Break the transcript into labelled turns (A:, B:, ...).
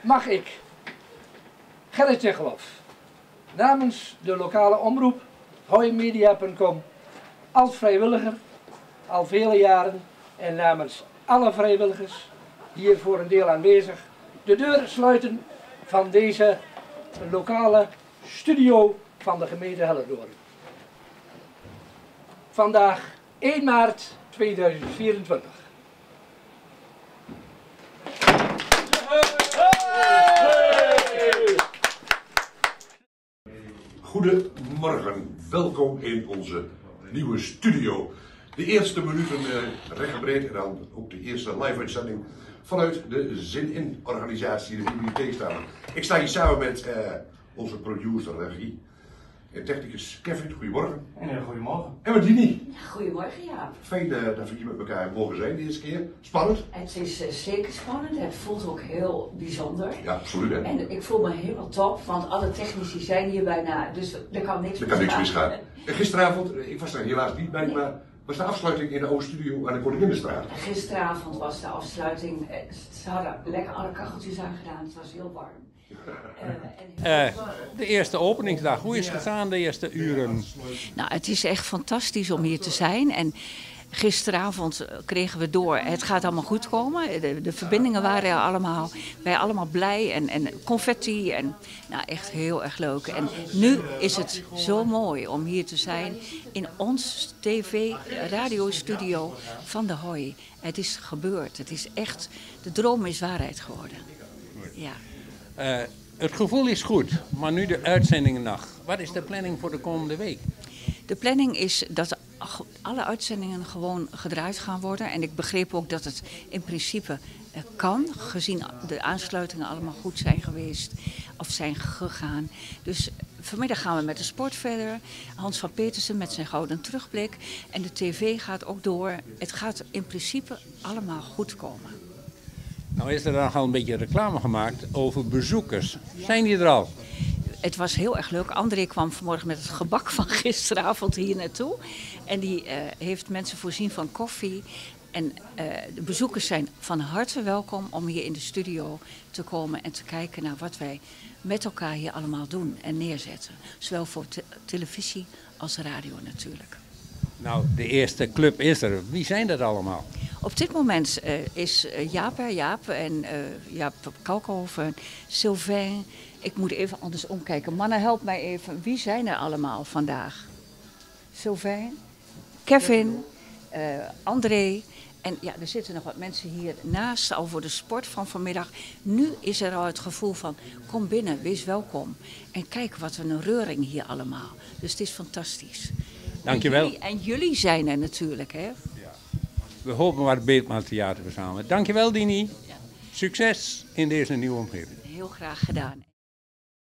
A: mag ik Gerrit Tegelof namens de lokale omroep hooimedia.com als vrijwilliger al vele jaren en namens alle vrijwilligers hier voor een deel aanwezig de deur sluiten van deze lokale studio van de gemeente Hellendoorn. Vandaag 1 maart 2024.
B: Goedemorgen, welkom in onze nieuwe studio. De eerste minuten uh, recht en dan ook de eerste live-uitzending vanuit de Zin In organisatie, de bibliotheek staan. Ik sta hier samen met uh, onze producer Regie en technicus Kevin. Goedemorgen.
C: En uh, goedemorgen.
B: En Dini.
D: Ja, goedemorgen, ja.
B: Fijn uh, dat we hier met elkaar mogen zijn de eerste keer. Spannend?
D: Het is uh, zeker spannend. Het voelt ook heel bijzonder.
B: Ja, absoluut. Hè?
D: En ik voel me helemaal top, want alle technici zijn hier bijna, dus er kan niks
B: Er kan niks misgaan. Gisteravond, ik was er helaas niet bij, nee. maar was de afsluiting in de O-studio aan de Koninginnestraat.
D: Gisteravond was de afsluiting. Ze hadden lekker alle kacheltjes aangedaan. Het was heel warm.
E: Uh, uh, de eerste openingsdag, hoe is het gegaan de eerste uren?
D: Nou, het is echt fantastisch om hier te zijn. En gisteravond kregen we door, het gaat allemaal goed komen. De, de verbindingen waren er allemaal, wij allemaal blij en, en confetti. En, nou, echt heel erg leuk. En nu is het zo mooi om hier te zijn in ons tv-radiostudio van de Hooi. Het is gebeurd, het is echt, de droom is waarheid geworden. Ja.
E: Uh, het gevoel is goed, maar nu de uitzendingen nog. Wat is de planning voor de komende week?
D: De planning is dat alle uitzendingen gewoon gedraaid gaan worden. En ik begreep ook dat het in principe kan, gezien de aansluitingen allemaal goed zijn geweest of zijn gegaan. Dus vanmiddag gaan we met de sport verder. Hans van Petersen met zijn gouden terugblik. En de tv gaat ook door. Het gaat in principe allemaal goed komen.
E: Nou is er dan al een beetje reclame gemaakt over bezoekers. Zijn die er al?
D: Het was heel erg leuk. André kwam vanmorgen met het gebak van gisteravond hier naartoe. En die uh, heeft mensen voorzien van koffie. En uh, de bezoekers zijn van harte welkom om hier in de studio te komen en te kijken naar wat wij met elkaar hier allemaal doen en neerzetten. Zowel voor te televisie als radio natuurlijk.
E: Nou, de eerste club is er. Wie zijn dat allemaal?
D: Op dit moment uh, is Jaap er, Jaap en uh, Jaap Kalkhoven, Sylvain. Ik moet even anders omkijken. Mannen, help mij even. Wie zijn er allemaal vandaag? Sylvain, Kevin, uh, André. En ja, er zitten nog wat mensen hier naast al voor de sport van vanmiddag. Nu is er al het gevoel van, kom binnen, wees welkom. En kijk wat een reuring hier allemaal. Dus het is fantastisch.
E: Dankjewel.
D: En jullie, en jullie zijn er natuurlijk, hè?
E: We hopen wat Beeldmaal Theater verzamelen. Dankjewel, Dini. Succes in deze nieuwe omgeving.
D: Heel graag gedaan.